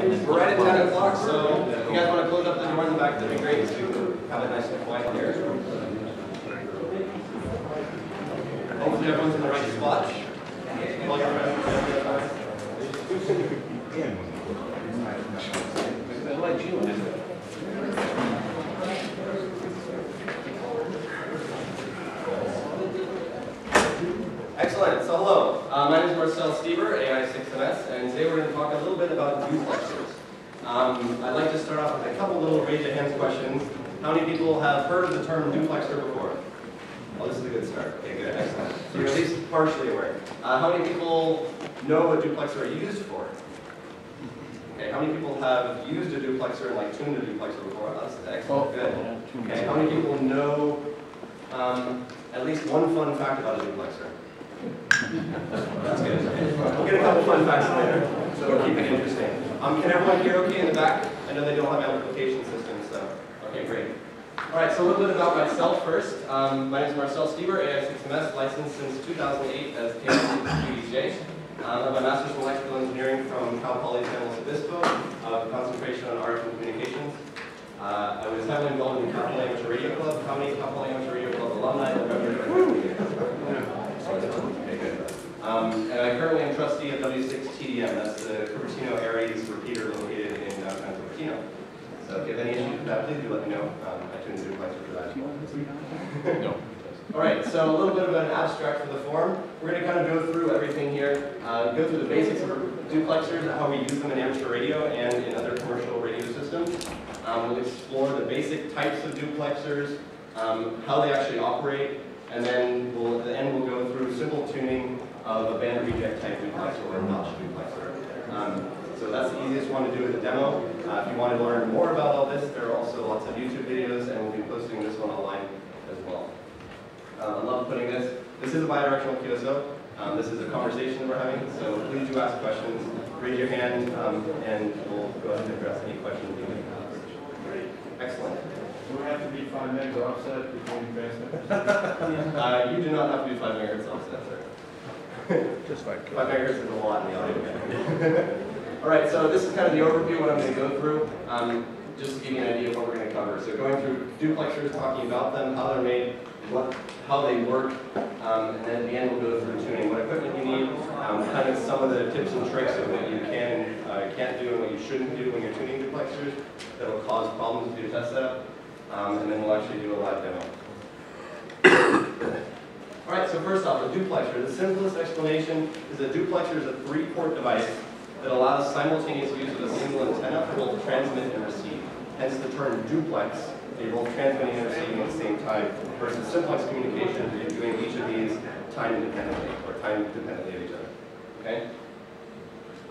We're right at 10 o'clock, so if you guys want to close up the door in the back, that'd be great, so we have a nice and quiet here. Hopefully everyone's in the right spot. While Excellent, so hello, uh, my name is Marcel Stieber, AI6MS, and today we're going to talk a little bit about duplexers. Um, I'd like to start off with a couple little raise your hands questions. How many people have heard of the term duplexer before? Well, this is a good start. Okay, good, excellent. So you're at least partially aware. Uh, how many people know what duplexer are used for? Okay, how many people have used a duplexer and like tuned a duplexer before? Oh, that's excellent, good. Okay, how many people know um, at least one fun fact about a duplexer? That's good. We'll get a couple fun facts later, so we'll keep it interesting. Um, can everyone hear okay in the back? I know they don't have amplification systems, so, okay, great. All right, so a little bit about myself first. Um, my name is Marcel Stieber, AI6MS, licensed since 2008 as KMC Um, I have a master's in electrical engineering from Cal Poly San Luis Obispo, uh, concentration on art and communications. Uh, I was heavily involved in the Cal Poly Amateur Radio Club. How many Cal Poly Amateur Radio Club alumni Okay, good. Um, and I currently am trustee of W6TDM. That's the Cupertino ARES repeater located in downtown Cupertino. So if you have any issues with that, please do let me know. Um, I tune the duplexer for that. No. All right, so a little bit of an abstract for the forum. We're going to kind of go through everything here, uh, go through the basics of duplexers, and how we use them in amateur radio and in other commercial radio systems. Um, we'll explore the basic types of duplexers, um, how they actually operate, and then we'll, at the end we'll go through simple tuning of a band reject type duplexer or a notch duplexer. Um, so that's the easiest one to do with a demo. Uh, if you want to learn more about all this, there are also lots of YouTube videos, and we'll be posting this one online as well. Uh, I love putting this. This is a bidirectional QSO. Um, this is a conversation that we're having, so please do ask questions. Raise your hand, um, and we'll go ahead and address any questions you may have. Great. Excellent. Do we have to be five megs offset before between transmitters? Uh, you do not have to be 5 megahertz offset, sir. Just like. 5 megahertz is a lot in the audio. All right, so this is kind of the overview, what I'm going to go through, um, just to give you an idea of what we're going to cover. So going through duplexers, talking about them, how they're made, what, how they work, um, and then at the end we'll go through tuning, what equipment you need, um, kind of some of the tips and tricks of what you can and uh, can't do and what you shouldn't do when you're tuning duplexers that will cause problems with your test setup, um, and then we'll actually do a live demo. All right, so first off, a duplexer. The simplest explanation is a duplexer is a three-port device that allows simultaneous use of a single antenna for both transmit and receive. Hence the term duplex, you're both transmitting and receiving at the same time, versus simplex communication, you're doing each of these time independently, or time dependently of each other. Okay?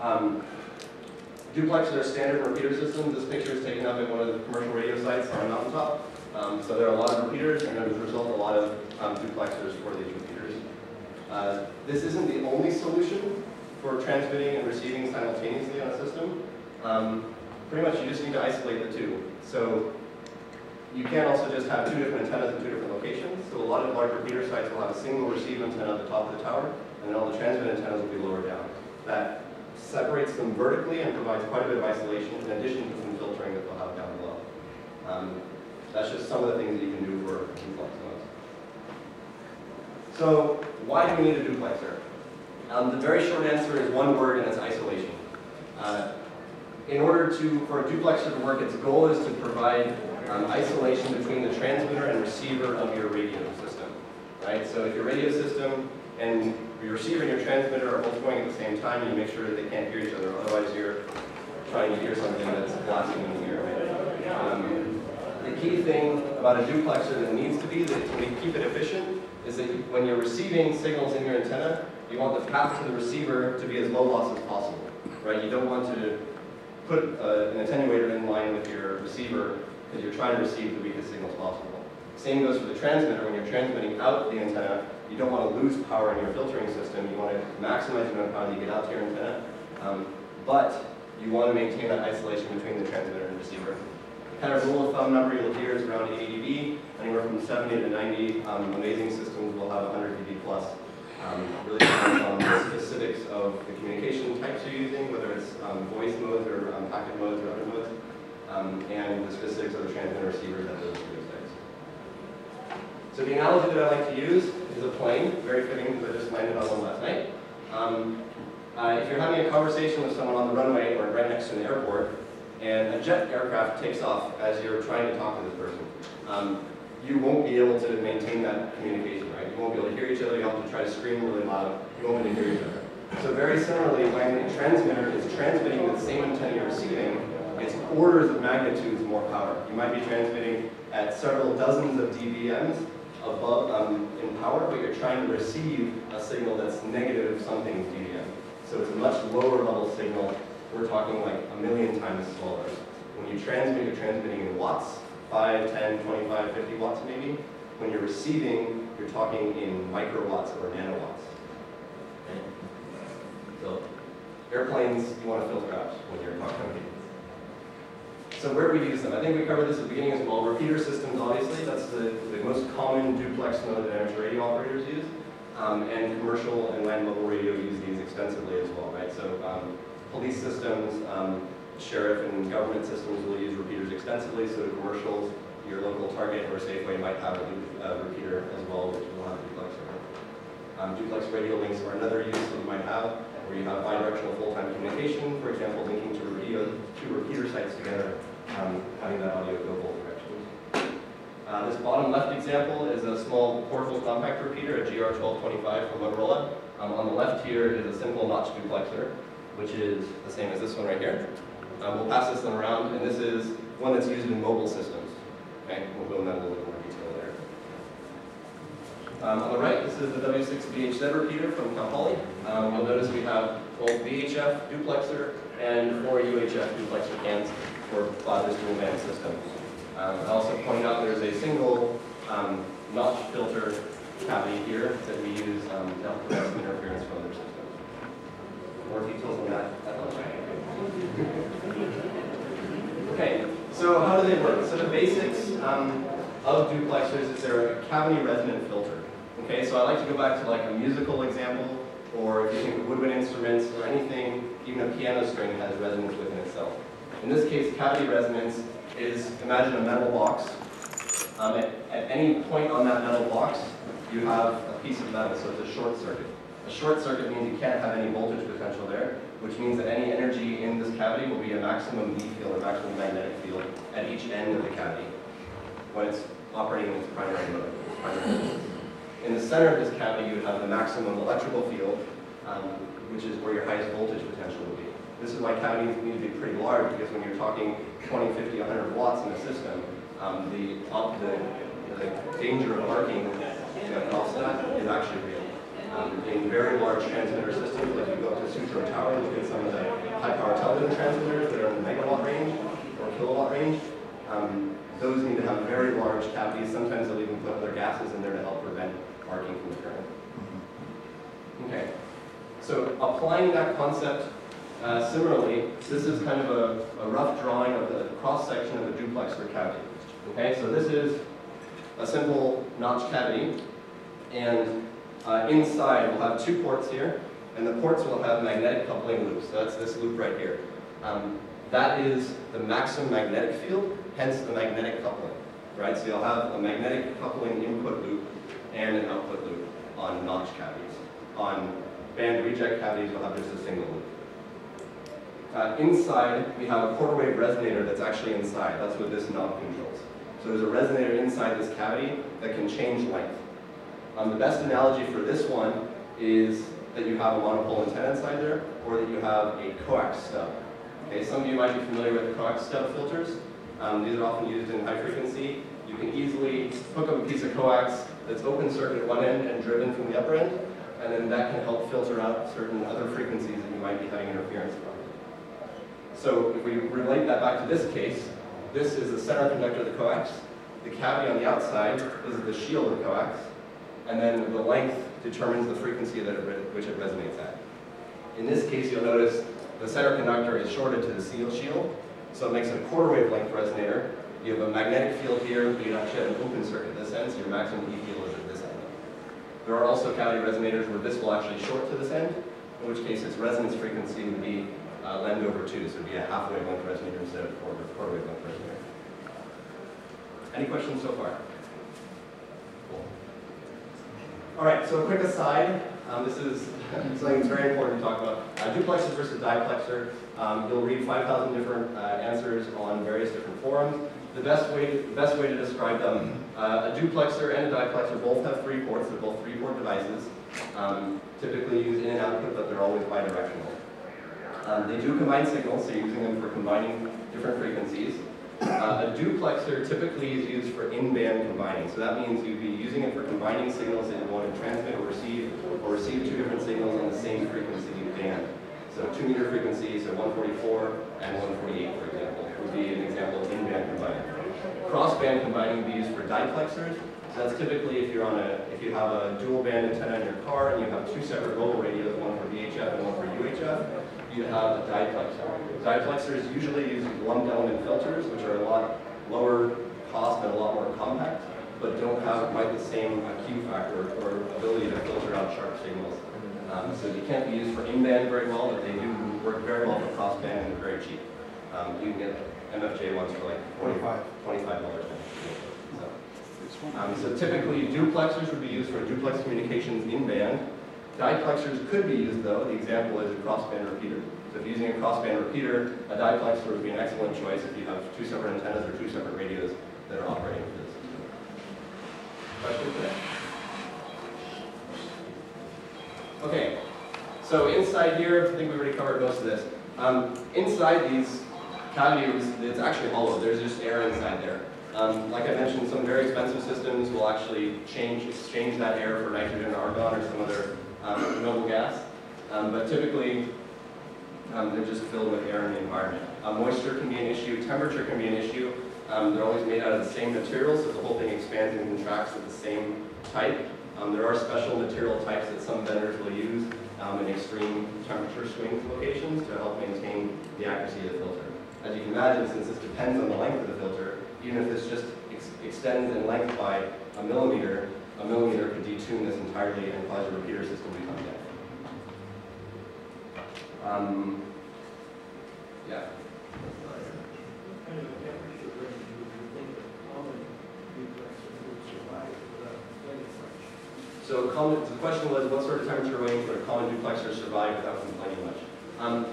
Um, duplexers are standard repeater systems. This picture is taken up at one of the commercial radio sites on a mountaintop. Um, so there are a lot of repeaters, and as a result, a lot of um, duplexers for these repeaters. Uh, this isn't the only solution for transmitting and receiving simultaneously on a system. Um, pretty much you just need to isolate the two. So you can also just have two different antennas in two different locations. So a lot of large repeater sites will have a single receive antenna at the top of the tower, and then all the transmit antennas will be lower down. That separates them vertically and provides quite a bit of isolation in addition to some filtering that they'll have down below. Um, that's just some of the things that you can do for duplex modes. So why do we need a duplexer? Um, the very short answer is one word, and it's isolation. Uh, in order to, for a duplexer to work, its goal is to provide um, isolation between the transmitter and receiver of your radio system. Right? So if your radio system and your receiver and your transmitter are both going at the same time, you make sure that they can't hear each other. Otherwise, you're trying to hear something that's blasting in the ear. Right? Um, the key thing about a duplexer that needs to be, that we keep it efficient, is that when you're receiving signals in your antenna, you want the path to the receiver to be as low loss as possible, right? You don't want to put uh, an attenuator in line with your receiver because you're trying to receive the weakest signals possible. Same goes for the transmitter. When you're transmitting out the antenna, you don't want to lose power in your filtering system. You want to maximize the amount of power that you get out to your antenna, um, but you want to maintain that isolation between the transmitter and receiver. Kind of rule of thumb number you'll hear is around 80 dB, anywhere from 70 to 90. Um, amazing systems will have 100 dB plus. Um, really depends on the specifics of the communication types you're using, whether it's um, voice modes or um, packet modes or other modes, um, and the specifics of the transmitter receivers that those sites. So the analogy that I like to use is a plane, very fitting because I just landed on one last night. Um, uh, if you're having a conversation with someone on the runway or right next to an airport, and a jet aircraft takes off as you're trying to talk to this person, um, you won't be able to maintain that communication, right? You won't be able to hear each other, you have to try to scream really loud, you won't be able to hear each other. So very similarly, when a transmitter is transmitting the same antenna you're receiving, it's orders of magnitudes more power. You might be transmitting at several dozens of dBms above um, in power, but you're trying to receive a signal that's negative something dBm. So it's a much lower level signal. We're talking like a million times smaller. When you transmit, you're transmitting in watts, 5, 10, 25, 50 watts maybe. When you're receiving, you're talking in microwatts or nanowatts. Okay? So airplanes, you want to filter out when you're talking people. So where do we use them? I think we covered this at the beginning as well. Repeater systems, obviously, that's the, the most common duplex mode that amateur radio operators use. Um, and commercial and land mobile radio use these extensively as well, right? So um, police systems, um, sheriff and government systems will use repeaters extensively, so do commercials, your local Target or Safeway might have a uh, repeater as well, which will have a duplexer. Um, duplex radio links are another use that you might have, where you have bidirectional full-time communication, for example, linking two repeater, two repeater sites together, um, having that audio go both directions. Uh, this bottom left example is a small portable compact repeater, a GR1225 from Motorola. Um, on the left here is a simple notch duplexer, which is the same as this one right here. Um, we'll pass this one around, and this is one that's used in mobile systems. Okay, we'll go into that a little bit more detail later. Um, on the right, this is the W6BHZ repeater from Cal Poly. Um, you'll notice we have both VHF duplexer and four UHF duplexer cans for Cloudless dual band systems. Um, I also point out there's a single um, notch filter cavity here that we use um, to help prevent interference from other systems. More details on that. Okay, so how do they work? So the basics um, of duplexers is they're a cavity resonant filter. Okay, so I like to go back to like a musical example, or if you think of woodwind instruments or anything, even a piano string has resonance within itself. In this case, cavity resonance is, imagine a metal box. Um, at, at any point on that metal box, you have a piece of metal, so it's a short circuit. A short circuit means you can't have any voltage potential there, which means that any energy in this cavity will be a maximum B field or maximum magnetic field at each end of the cavity when it's operating in its primary mode. In the center of this cavity, you would have the maximum electrical field, um, which is where your highest voltage potential would be. This is why cavities need to be pretty large, because when you're talking 20, 50, 100 watts in a system, um, the, the, the danger of arcing you know, is actually. Um, in very large transmitter systems, like you go up to Sutro Tower, look at some of the high-power television transmitters that are in the megawatt range or kilowatt range, um, those need to have very large cavities. Sometimes they'll even put other gases in there to help prevent arcing from occurring. Okay, so applying that concept uh, similarly, this is kind of a, a rough drawing of the cross-section of a duplexer cavity. Okay, so this is a simple notch cavity, and uh, inside we'll have two ports here, and the ports will have magnetic coupling loops. So that's this loop right here. Um, that is the maximum magnetic field, hence the magnetic coupling, right? So you'll have a magnetic coupling input loop and an output loop on notch cavities. On band reject cavities, you'll have just a single loop. Uh, inside, we have a quarter wave resonator that's actually inside. That's what this knob controls. So there's a resonator inside this cavity that can change length. Um, the best analogy for this one is that you have a monopole antenna inside there, or that you have a coax stub. Okay, some of you might be familiar with coax stub filters. Um, these are often used in high frequency. You can easily hook up a piece of coax that's open circuit at one end and driven from the upper end, and then that can help filter out certain other frequencies that you might be having interference from. So if we relate that back to this case, this is the center conductor of the coax. The cavity on the outside is the shield of the coax, and then the length determines the frequency that it which it resonates at. In this case, you'll notice the center conductor is shorted to the seal shield, so it makes it a quarter wavelength resonator. You have a magnetic field here, but you actually have an open circuit at this end, so your maximum E field is at this end. There are also cavity resonators where this will actually short to this end, in which case its resonance frequency would be uh, lambda over 2, so it would be a half wavelength resonator instead of quarter, quarter wavelength resonator. Any questions so far? Cool. All right, so a quick aside. Um, this is something that's very important to talk about. Uh, duplexer versus diplexer. Um, you'll read 5,000 different uh, answers on various different forums. The best way, the best way to describe them, uh, a duplexer and a diplexer both have three ports. They're both three-port devices. Um, typically use in and output, but they're always bidirectional. Um, they do combine signals, so you're using them for combining different frequencies. Uh, a duplexer typically is used for in-band combining, so that means you'd be using it for combining signals that you want to transmit or receive, or receive two different signals on the same frequency band. So two meter frequencies, so 144 and 148, for example, would be an example of in-band combining. Cross-band combining would be used for diplexers. So that's typically if you're on a, if you have a dual band antenna in your car and you have two separate mobile radios, one for VHF and one for UHF, you have a diplexer. Diplexers usually use lumped element filters, which are a lot lower cost and a lot more compact, but don't have quite the same Q factor or ability to filter out sharp signals. Um, so they can't be used for in-band very well, but they do work very well for cross-band and they're very cheap. Um, you can get MFJ ones for like 45 $25. So, um, so typically duplexers would be used for duplex communications in-band. Diplexers could be used though, the example is a crossband repeater. So if you're using a crossband repeater, a diplexer would be an excellent choice if you have two separate antennas or two separate radios that are operating with this. Questions today? Okay, so inside here, I think we already covered most of this. Um, inside these cavities, it's actually hollow. There's just air inside there. Um, like I mentioned, some very expensive systems will actually change, exchange that air for nitrogen, or argon, or some other um, noble gas. Um, but typically, um, they're just filled with air in the environment. Uh, moisture can be an issue, temperature can be an issue. Um, they're always made out of the same material, so the whole thing expands and contracts with the same type. There are special material types that some vendors will use in extreme temperature swing locations to help maintain the accuracy of the filter. As you can imagine, since this depends on the length of the filter, even if this just ex extends in length by a millimeter, a millimeter could detune this entirely and cause your repeater system to become dead. Um, yeah. So common, the question was, what sort of temperature range would a common duplexer survive without complaining much? Um,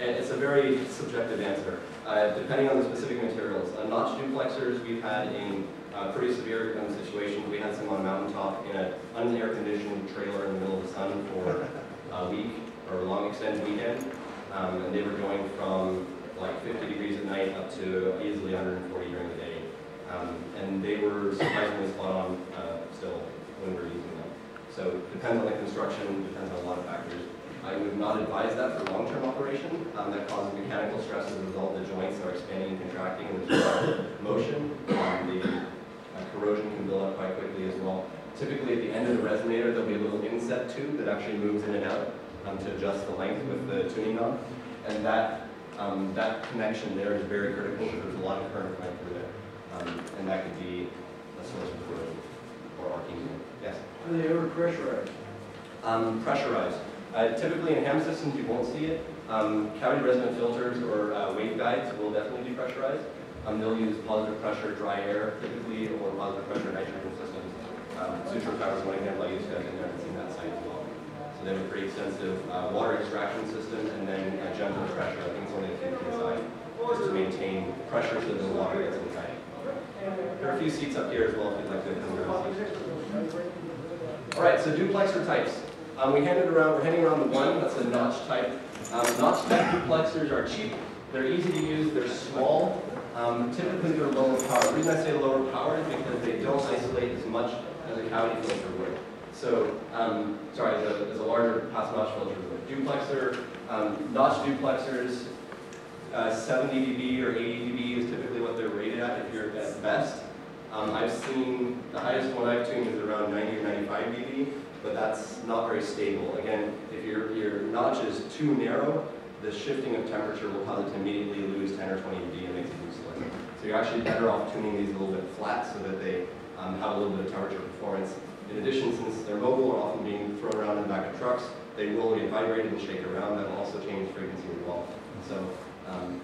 and it's a very subjective answer, uh, depending on the specific materials. Uh, notch duplexers we've had in uh, pretty severe um, situations. We had some on a mountaintop in an unair conditioned trailer in the middle of the sun for a week or a long extended weekend. Um, and they were going from like 50 degrees at night up to easily 140 during the day. Um, and they were surprisingly spot on uh, still when we were using them. So it depends on the construction, depends on a lot of factors. I would not advise that for long-term operation. Um, that causes mechanical stress as a result. The joints are expanding and contracting, and there's motion. Um, the uh, corrosion can build up quite quickly as well. Typically, at the end of the resonator, there'll be a little inset tube that actually moves in and out um, to adjust the length with the tuning knob. And that, um, that connection there is very critical because there's a lot of current going through there. Um, and that could be a source of corrosion or arcing. Yes? Are they ever pressurized? Um, pressurized. Uh, typically in ham systems you won't see it. Um, cavity resonant filters or uh, waveguides will definitely be pressurized. Um, they'll use positive pressure dry air typically or positive pressure nitrogen systems. Um, Sutro is one example I used guys in there and seen that site as well. So they have a pretty extensive uh, water extraction system and then a gentle pressure. I think it's only a few psi just to maintain pressure so the water gets inside. There are a few seats up here as well if you'd like to come around. All right, so duplexer types. Um, we handed around, we're handing around the one, that's a notch type. Um, notch type duplexers are cheap, they're easy to use, they're small. Um, typically they're lower power. The reason I say lower power is because they don't isolate as much as a cavity filter would. So, um, sorry, as a, larger pass notch filter would. Duplexer, um, notch duplexers, uh, 70 dB or 80 dB is typically what they're rated at if you're at best. Um, I've seen, the highest one I've tuned is around 90 or 95 dB, but that's not very stable. Again, if your, your notch is too narrow, the shifting of temperature will cause it to immediately lose 10 or 20 dB and makes. So you're actually better off tuning these a little bit flat so that they um, have a little bit of temperature performance. In addition, since they're mobile or often being thrown around in the back of trucks, they will get vibrated and shake around. That will also change frequency as well. So um,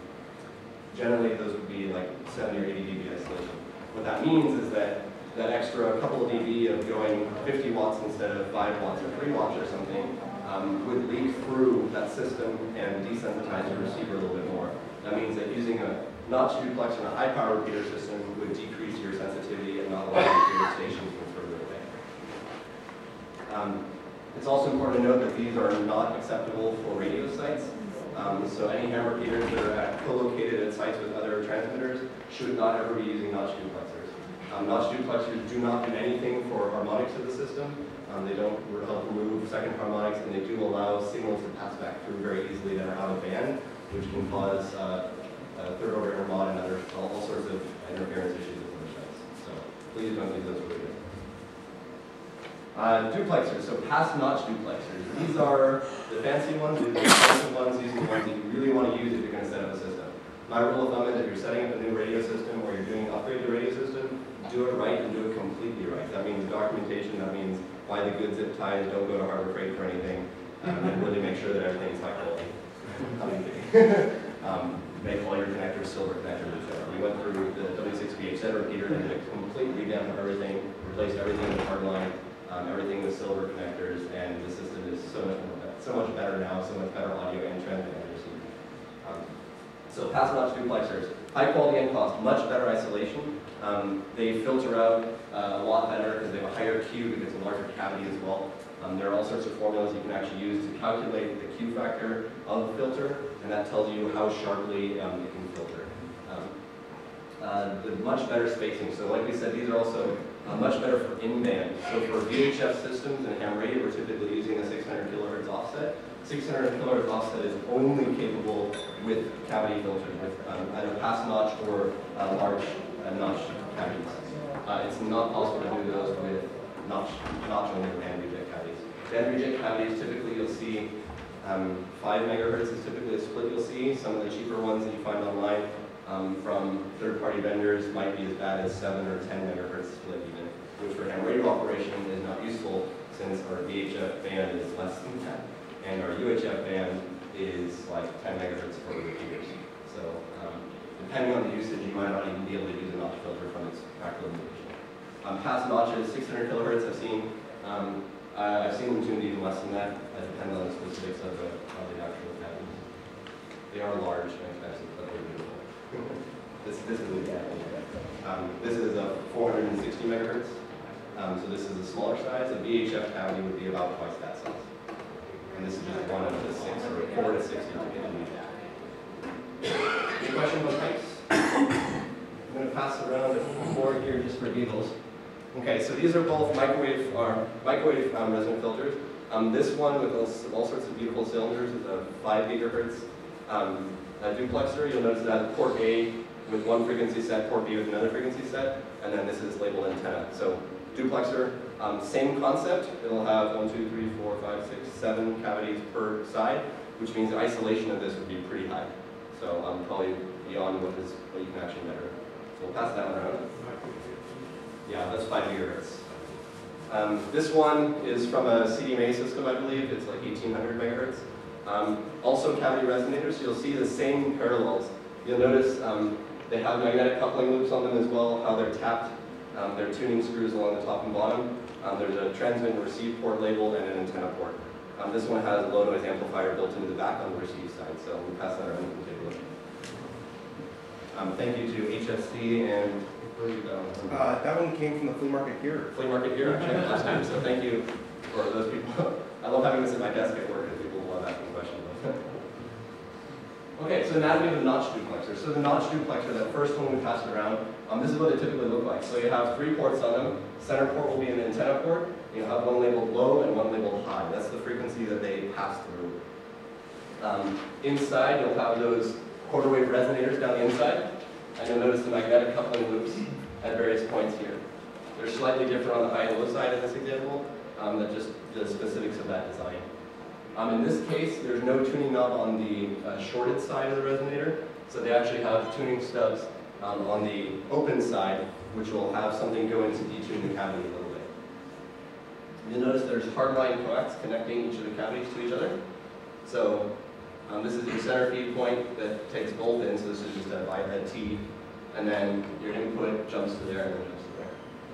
generally, those would be like 70 or 80 dB isolation. What that means is that that extra couple of dB of going 50 watts instead of 5 watts or 3 watts or something um, would leak through that system and desensitize the receiver a little bit more. That means that using a notch duplex and a high power repeater system would decrease your sensitivity and not allow you to stations from further away. Um, it's also important to note that these are not acceptable for radio sites. Um, so any ham repeaters that are at, co-located at sites with other transmitters should not ever be using notch duplexers. Um, notch duplexers do not do anything for harmonics of the system. Um, they don't help remove second harmonics, and they do allow signals to pass back through very easily that are out of band, which can cause uh, uh, third order intermod and other all, all sorts of interference issues with other sites. So please don't use those for radio. Uh, duplexers, so pass notch duplexers. These are the fancy ones, the expensive ones. These are the ones that you really want to use if you're going to set up a system. My rule of thumb is if you're setting up a new radio system or you're doing an upgrade to the radio system, do it right and do it completely right. That means documentation, that means why the good zip ties don't go to Harbor Freight for anything, um, and really make sure that everything's high quality. Um, make all your connectors silver connectors. We went through the W6BHZ repeater and did a complete revamp of everything, replaced everything with hard line, um, everything with silver connectors, and the system is so much more, so much better now, so much better audio and transmit and receive. Um, so pass notch duplexers, high quality and cost, much better isolation. Um, they filter out uh, a lot better because they have a higher Q because it's a larger cavity as well. Um, there are all sorts of formulas you can actually use to calculate the Q factor of the filter, and that tells you how sharply um, it can filter. Um, uh, the much better spacing. So like we said, these are also uh, much better for in-band. So for VHF systems and ham radio, we're typically using a 600 kilohertz offset. 600 kilohertz offset is only capable with cavity filters, with um, either pass notch or uh, large uh, notch cavities. Uh, it's not possible to do those with notch, notch only band reject cavities. Band reject cavities, typically you'll see um, 5 megahertz is typically a split you'll see. Some of the cheaper ones that you find online um, from third-party vendors might be as bad as 7 or 10 megahertz split even, which for ham radio operation is not useful since our VHF band is less than 10, and our UHF band is like 10 megahertz for repeaters. So um, depending on the usage, you might not even be able to use a notch filter from its practical limitation. Um, past notches, 600 kilohertz, I've seen. Um, I've seen them tuned even less than that. It depends on the specifics of the, of the actual cabins. They are large and expensive, but they're beautiful. this, this is the example. Um, this is a 460 megahertz. Um, so this is a smaller size. A VHF cavity would be about twice that size. And this is just one of the six, or four to six you can get in each. Any questions on pipes? I'm going to pass around a board here just for giggles. Okay, so these are both microwave, or microwave um, resonant filters. Um, this one with all, all sorts of beautiful cylinders is a 5 gigahertz um, a duplexer. You'll notice that port A with one frequency set, port B with another frequency set, and then this is labeled antenna. So duplexer, um, same concept. It'll have one, two, three, four, five, six, seven cavities per side, which means the isolation of this would be pretty high. So um, probably beyond what is what you can actually measure. So we'll pass that one around. Yeah, that's five gigahertz. Um, this one is from a CDMA system, I believe. It's like 1800 megahertz. Um, also cavity resonators, so you'll see the same parallels. You'll notice um, they have magnetic coupling loops on them as well, how they're tapped. Um, they're tuning screws along the top and bottom. Um, there's a transmit and receive port label and an antenna port. Um, this one has a low noise amplifier built into the back on the receive side, so we'll pass that around and take a look. Um, thank you to HSC and are? Uh, that one came from the flea market here. flea market here, actually, last time, so thank you for those people. I love having this at my desk at work, because people love asking questions. Okay, so now we have the notch duplexer. So the notch duplexer, that first one we passed around, um, this is what they typically look like. So you have three ports on them. Center port will be an antenna port. You have one labeled low and one labeled high. That's the frequency that they pass through. Um, inside, you'll have those quarter wave resonators down the inside, and you'll notice the magnetic coupling loops at various points here. They're slightly different on the high and low side in this example, um, that just the specifics of that design. Um, in this case, there's no tuning knob on the uh, shorted side of the resonator, so they actually have tuning stubs um, on the open side, which will have something go in to detune the cavity a little bit. You'll notice there's hardline coax connecting each of the cavities to each other. So um, this is your center feed point that takes both in, so this is just a byhead T, and then your input jumps to there and then jumps to there.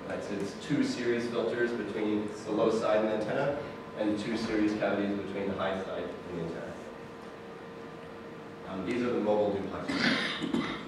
Right, so it's two series filters between the low side and the antenna, and two series cavities between the high side and the antenna. Um, these are the mobile duplexers.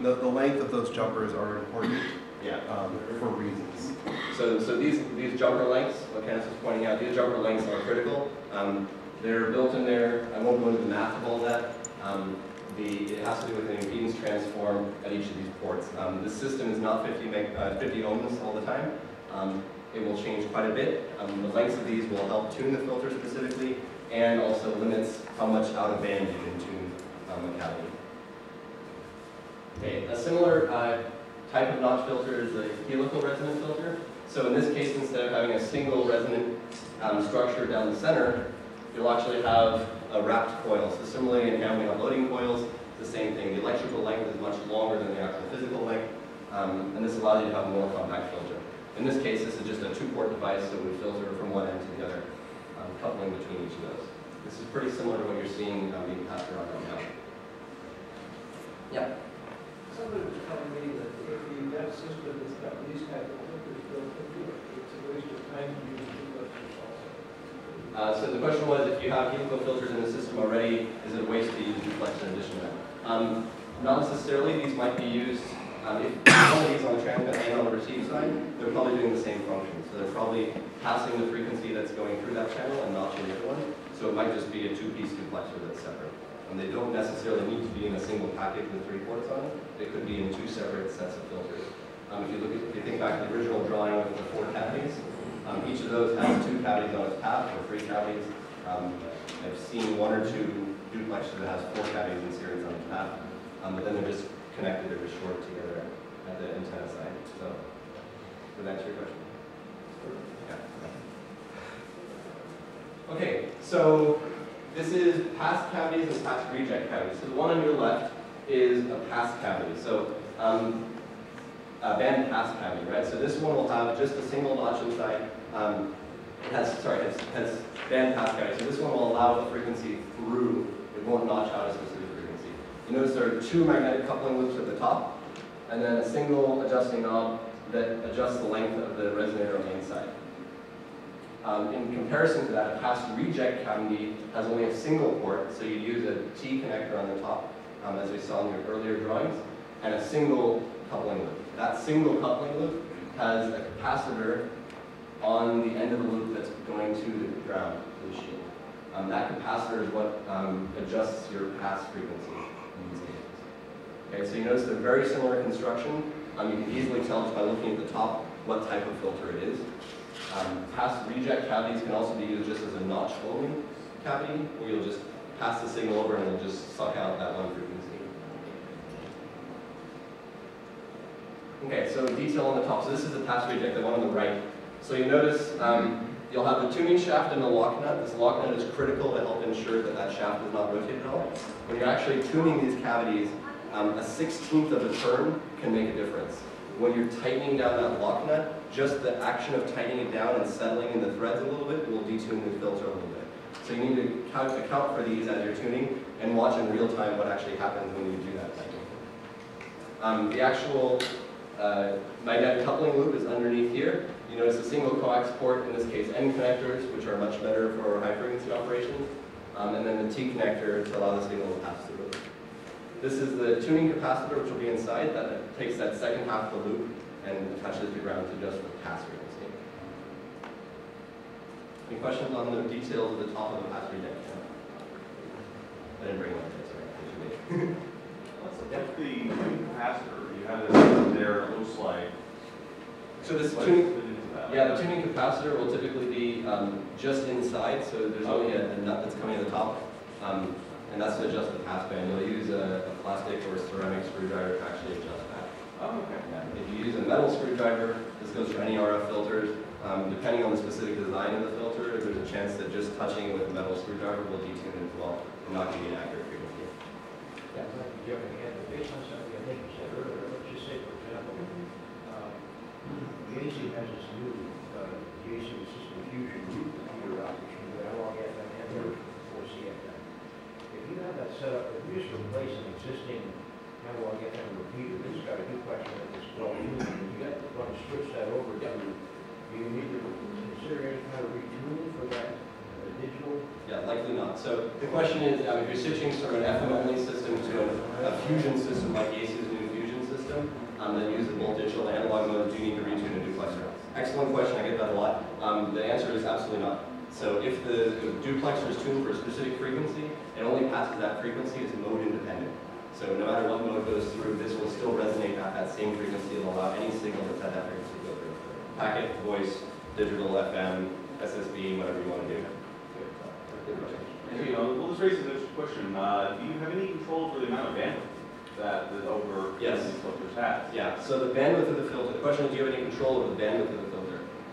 The, the length of those jumpers are important Yeah. um, for reasons. So, so these, these jumper lengths, what Kenneth was pointing out, these jumper lengths are critical. Um, they're built in there, I won't go into the math of all that. Um, the, it has to do with an impedance transform at each of these ports. Um, the system is not 50, meg, uh, 50 ohms all the time. Um, it will change quite a bit. Um, the lengths of these will help tune the filter specifically and also limits how much out of band you can tune um, a cavity. Okay, a similar uh, type of notch filter is a helical resonant filter. So in this case, instead of having a single resonant um, structure down the center, you'll actually have a wrapped coil. So similarly in handling unloading coils, it's the same thing. The electrical length is much longer than the actual physical length, um, and this allows you to have a more compact filter. In this case, this is just a two-port device, so it would filter from one end to the other, um, coupling between each of those. This is pretty similar to what you're seeing um, being passed around right now. Yeah. Somebody was telling me that if you have a system that's got these type of filters built into it, it's a waste of time to use duplexers also. Uh, so the question was, if you have helical filters in the system already, is it a waste to use duplex in addition to that? Um, not necessarily, these might be used, um, if these on the transmit and on the receive side, they're probably doing the same function. So they're probably passing the frequency that's going through that channel and notching the other one. So it might just be a two-piece duplexer that's separate. And they don't necessarily need to be in a single packet with three ports on it. They could be in two separate sets of filters. Um, if you look at, if you think back to the original drawing with the four cavities, um, each of those has two cavities on its path, or three cavities. Um, I've seen one or two duplexes that has four cavities in series on its path, um, but then they're just connected or short together at the antenna side. So, did that answer your question? Yeah. Okay, so this is past cavities and past reject cavities. So the one on your left is a past cavity. So um, a band pass cavity, right? So this one will have just a single notch inside. Um, it has, sorry, has, has band pass cavity. So this one will allow the frequency through. It won't notch out a specific frequency. You notice there are two magnetic coupling loops at the top, and then a single adjusting knob that adjusts the length of the resonator on the inside. Um, in comparison to that, a pass reject cavity has only a single port, so you'd use a T connector on the top, um, as we saw in your earlier drawings, and a single coupling loop. That single coupling loop has a capacitor on the end of the loop that's going to the ground, the shield. Um, that capacitor is what um, adjusts your pass frequency. Okay, so you notice they're very similar construction. Um, you can easily tell just by looking at the top what type of filter it is. Um, pass reject cavities can also be used just as a notch only cavity, where you'll just pass the signal over and it'll just suck out that one frequency. Okay, so detail on the top. So this is the pass reject, the one on the right. So you notice um, you'll have the tuning shaft and the lock nut. This lock nut is critical to help ensure that that shaft is not rotated at all. When you're actually tuning these cavities, um, a sixteenth of a turn can make a difference. When you're tightening down that lock nut, just the action of tightening it down and settling in the threads a little bit will detune the filter a little bit. So you need to count, account for these as you're tuning and watch in real time what actually happens when you do that. Um, the actual uh, magnetic coupling loop is underneath here. You notice a single coax port, in this case N connectors, which are much better for high frequency operations, um, and then the T connector to allow the signal to pass through. This is the tuning capacitor, which will be inside, that takes that second half of the loop and attaches the ground to just the pass frequency. Any questions on the details of the top of the pass reject? I didn't bring one, sorry. What's the tuning capacitor? You have this it looks like. So this What tuning, is it into that? Yeah, the tuning capacitor will typically be um, just inside, so there's only a a nut that's coming at the top, um, and that's to adjust the passband. You'll use a a plastic or ceramic screwdriver to actually adjust that. Oh, okay. If you use a metal screwdriver, this goes for any RF filters, um, depending on the specific design of the filter, there's a chance that just touching it with a metal screwdriver will detune it as well, and not give you an accurate frequency. Yeah. Has new uh, system fusion computer analog and. If you have that set up, if you just replace an existing analog FM repeater, it's got a duplex and called fusion, and you got to want to switch that over to, do you need to consider any kind of retuning for that? Uh, digital? Yeah, likely not. So the question is, if you're switching from an FM-only system to a, a fusion system, the, the duplexer is tuned for a specific frequency, and only passes that frequency, it's mode independent. So no matter what mode goes through, this will still resonate at that same frequency and allow any signal that's at that frequency to go through. Packet, voice, digital, FM, SSB, whatever you want to do. Good question. Hey, uh, well, this raises this question, uh, do you have any control for the amount of bandwidth that the over Yes. filters has? Yeah, so the bandwidth of the filter, the question is, do you have any control over the bandwidth of the filter?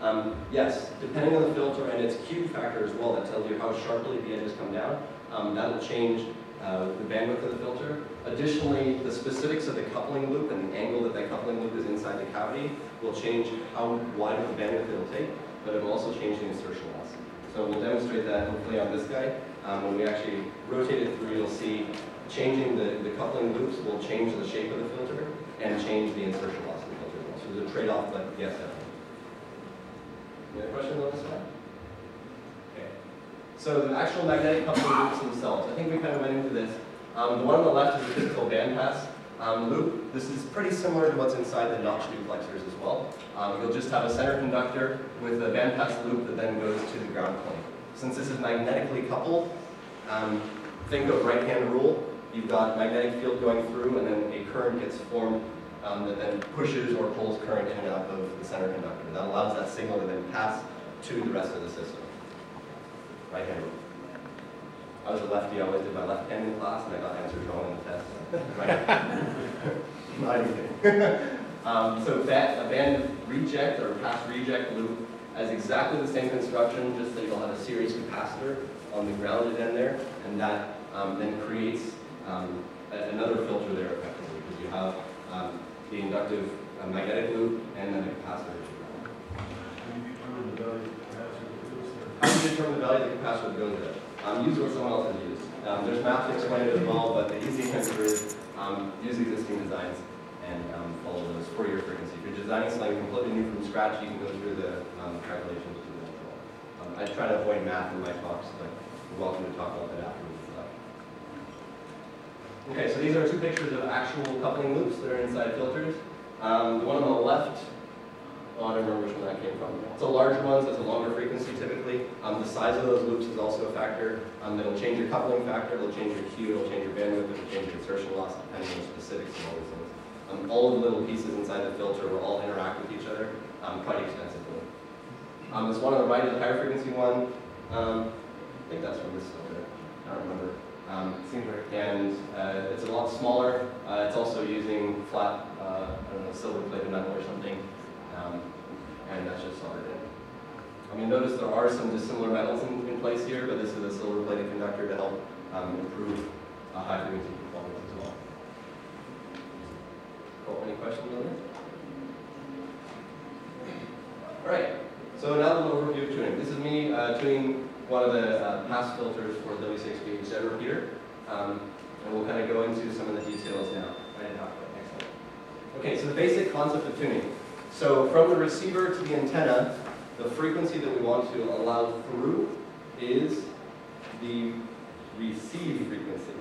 Um, yes, depending on the filter and its Q factor as well, that tells you how sharply the edges come down, um, that'll change uh, the bandwidth of the filter. Additionally, the specifics of the coupling loop and the angle that that coupling loop is inside the cavity will change how wide of a bandwidth it'll take, but it will also change the insertion loss. So we'll demonstrate that hopefully on this guy. Um, when we actually rotate it through, you'll see changing the, the coupling loops will change the shape of the filter and change the insertion loss of the filter. So there's a trade-off, but yes, definitely. Any other questions on this one? Okay. So the actual magnetic coupling loops themselves, I think we kind of went into this. Um, the one on the left is a typical bandpass um, loop. This is pretty similar to what's inside the notch duplexers as well. Um, you'll just have a center conductor with a bandpass loop that then goes to the ground plane. Since this is magnetically coupled, um, think of right-hand rule. You've got magnetic field going through, and then a current gets formed um, that then pushes or pulls current in and out of the center conductor. That allows that signal to then pass to the rest of the system. Right-hand rule. I was a lefty, I always did my left hand in class, and I got answers wrong in the test. Right. Not anything. Um, so that, a band reject or pass reject loop has exactly the same construction, just that you'll have a series capacitor on the grounded end there, and that um, then creates um, another filter there effectively, because you have um, the inductive magnetic loop and then a capacitor. How do you determine the value of the capacitor goes there? Um, use what someone else has used. Um, there's math to explain it as well, but the easy answer is um, use existing designs and um, follow those for your frequency. If you're designing something completely new from scratch, you can go through the um, calculations to do that. Um, I try to avoid math in my talks, but you're welcome to talk about that afterwards. Okay, so these are two pictures of actual coupling loops that are inside filters. Um, the one on the left, oh, I don't remember which one that came from. It's a larger one, so it's a longer frequency typically. Um, the size of those loops is also a factor. Um, that'll change your coupling factor, it'll change your Q, it'll change your bandwidth, it'll change your insertion loss, depending on the specifics of all these things. Um, all of the little pieces inside the filter will all interact with each other um, quite extensively. Um, this one on the right is a higher frequency one. Um, I think that's from this filter. I don't remember. Um, and uh, it's a lot smaller. Uh, it's also using flat, uh, I don't know, silver plated metal or something, um, and that's just soldered in. I mean, notice there are some dissimilar metals in, in place here, but this is a silver plated conductor to help um, improve uh, high frequency performance as well. Cool. Any questions on this? All right. So now the overview of tuning. This is me uh, tuning one of the uh, pass filters for the W6B Z repeater. Um, and we'll kind of go into some of the details now. Okay, so the basic concept of tuning. So from the receiver to the antenna, the frequency that we want to allow through is the receive frequency.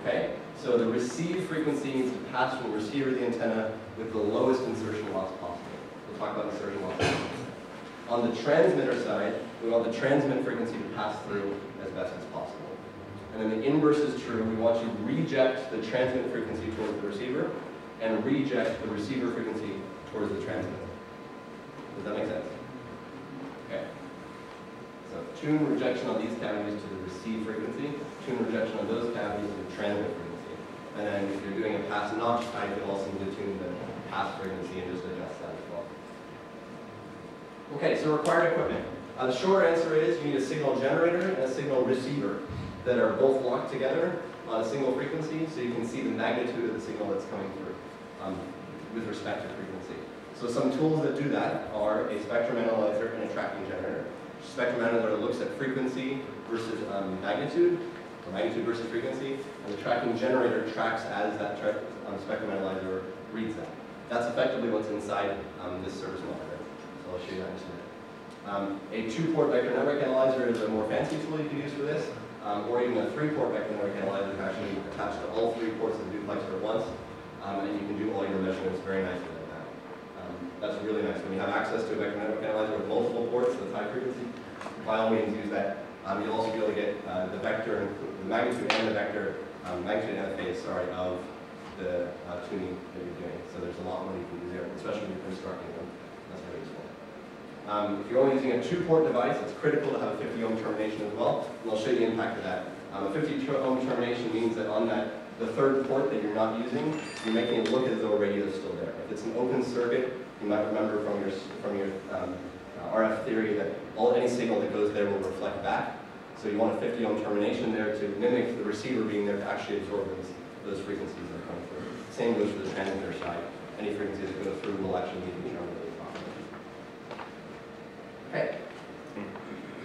Okay? So the receive frequency needs to pass from the receiver to the antenna with the lowest insertion loss possible. We'll talk about insertion loss. On the transmitter side, we want the transmit frequency to pass through as best as possible. And then the inverse is true. We want to reject the transmit frequency towards the receiver and reject the receiver frequency towards the transmit. Does that make sense? Okay. So tune rejection on these cavities to the receive frequency, tune rejection on those cavities to the transmit frequency. And then if you're doing a pass notch type, you'll also need to tune the pass frequency and just adjust that as well. Okay, so required equipment. Uh, the short answer is you need a signal generator and a signal receiver that are both locked together on a single frequency so you can see the magnitude of the signal that's coming through um, with respect to frequency. So some tools that do that are a spectrum analyzer and a tracking generator. Spectrum analyzer looks at frequency versus um, magnitude, or magnitude versus frequency, and the tracking generator tracks as that tra um, spectrum analyzer reads that. That's effectively what's inside um, this service monitor. I'll show you that in a minute. Um, a two-port vector network analyzer is a more fancy tool you can use for this. um, or even a three-port vector network analyzer can actually attach to all three ports of the duplexer at once, um, and you can do all your measurements very nicely like that. Um, that's really nice. When you have access to a vector network analyzer with multiple ports that's high frequency, by all means use that. Um, you'll also be able to get uh, the vector, the magnitude and the vector, magnitude and the phase, sorry, of the uh, tuning that you're doing. So there's a lot more you can do there, especially when you're constructing them. That's very useful. Um, if you're only using a two-port device, it's critical to have a 50 ohm termination as well, and I'll show you the impact of that. Um, a 50-ohm termination means that on that, the third port that you're not using, you're making it look as though a radio is still there. If it's an open circuit, you might remember from your, from your um, RF theory that all, any signal that goes there will reflect back. So you want a 50 ohm termination there to mimic the receiver being there to actually absorb those, those frequencies that coming through. Same goes for the transmitter side. Any frequencies that go through will actually be. Okay.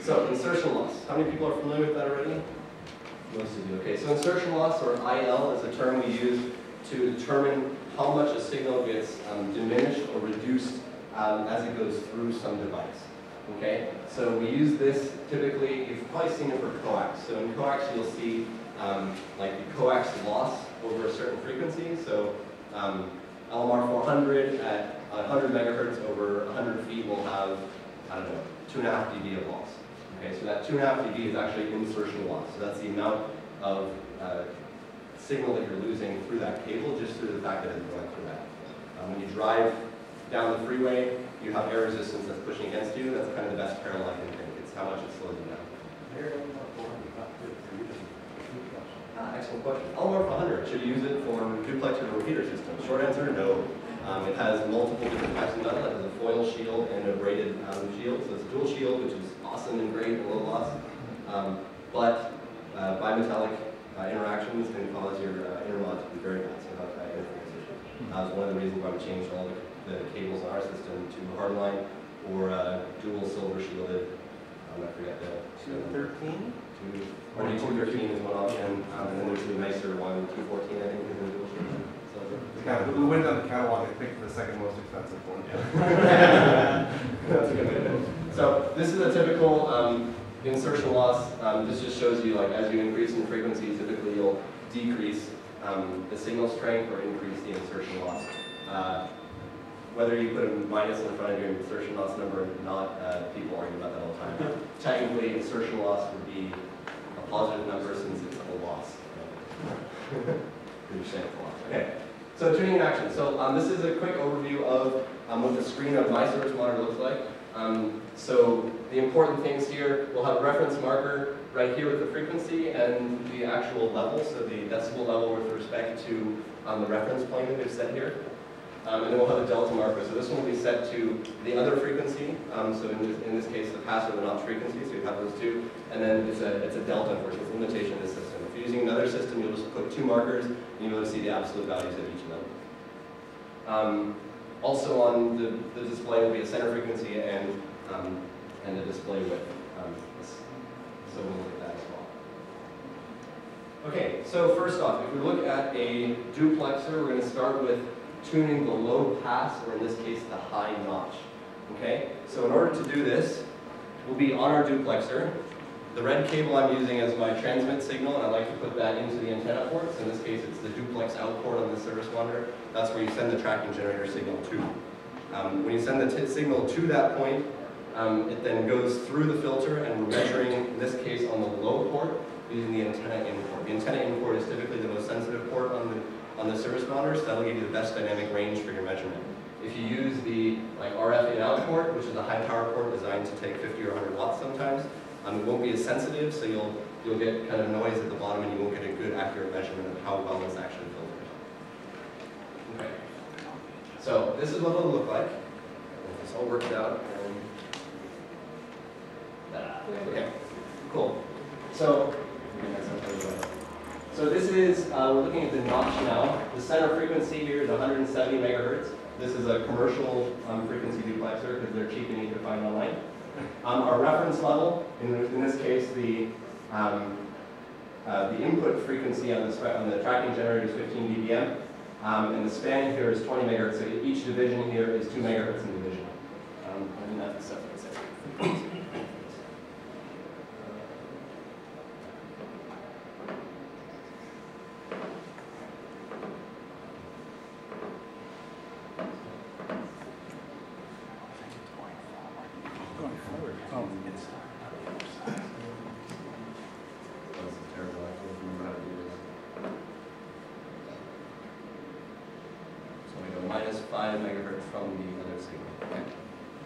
So insertion loss. How many people are familiar with that already? Most of you. Okay, so insertion loss, or IL, is a term we use to determine how much a signal gets um, diminished or reduced um, as it goes through some device. Okay, so we use this typically, you've probably seen it for coax. So in coax, you'll see um, like the coax loss over a certain frequency. So um, LMR 400 at 100 megahertz over 100 feet will have, I don't know, two and a half dB of loss. Okay, so that two and a half dB is actually insertion loss. So that's the amount of uh, signal that you're losing through that cable just through the fact that it's going through that. Um, when you drive down the freeway, you have air resistance that's pushing against you. That's kind of the best parallel I can think. It's how much it slows you down. Ah, excellent question. LMR 100, should you use it for duplexer or repeater systems? Short answer, no. Um, it has multiple different types of metal. It has a foil shield and a braided um, shield. So it's a dual shield, which is awesome and great and low loss. Um, but uh, bimetallic uh, interactions can cause your uh, intermod to be very bad, so not that interference issue. Uh, it's one of the reasons why we changed all the, the cables in our system to hardline or uh, dual silver shielded. Um, I forget the. 213? Two, only two thirteen is one option, um, and then there's the nicer one, two fourteen, I think, is a dual shield. So, Yeah, we went down the catalog and picked the second most expensive one. That's a good way to do it. So this is a typical um, insertion loss. Um, this just shows you like as you increase in frequency, typically you'll decrease um, the signal strength or increase the insertion loss. Uh, whether you put a minus in front of your insertion loss number or not, uh, people argue about that all the time. Technically, insertion loss would be a positive number since it's a loss. You're saying loss. Okay. So tuning in action. So um, this is a quick overview of um, what the screen of my service monitor looks like. Um, so the important things here, we'll have a reference marker right here with the frequency and the actual level, so the decibel level with respect to um, the reference plane that we've set here. Um, and then we'll have a delta marker. So this one will be set to the other frequency. Um, so in this, in this case, the pass or the notch frequency. So you have those two. And then it's a, it's a delta. It's limitation. Using another system, you'll just put two markers and you'll be able to see the absolute values of each of them. Um, also on the, the display will be a center frequency and, um, and a display width. Um, so we'll look at that as well. Okay, so first off, if we look at a duplexer, we're going to start with tuning the low pass, or in this case, the high notch. Okay, so in order to do this, we'll be on our duplexer. The red cable I'm using as my transmit signal, and I like to put that into the antenna ports. In this case, it's the duplex out port on the service monitor. That's where you send the tracking generator signal to. Um, when you send the signal to that point, um, it then goes through the filter, and we're measuring, in this case, on the low port using the antenna in port. The antenna in port is typically the most sensitive port on the, on the service monitor, so that'll give you the best dynamic range for your measurement. If you use the like RF in out port, which is a high power port designed to take 50 or 100 watts sometimes, um, it won't be as sensitive, so you'll you'll get kind of noise at the bottom, and you won't get a good accurate measurement of how well it's actually filtered. Okay. So this is what it'll look like. This all works out. And... Okay. Cool. So. So this is, uh, we're looking at the notch now. The center frequency here is 170 megahertz. This is a commercial um, frequency duplexer because they're cheap and easy to find online. Um, our reference level, in, in this case, the um, uh, the input frequency on the, on the tracking generator is 15 dBm, um, and the span here is 20 megahertz. So each division here is 2 megahertz in division. Um, I mean, that's the stuff that's it. minus five megahertz from the other signal.